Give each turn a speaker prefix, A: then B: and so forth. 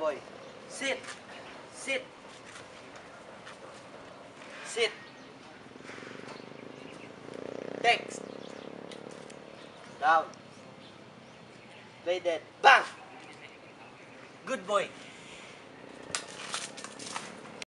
A: boy. Sit. Sit. Sit. Text. Down. Play dead. Bang! Good boy.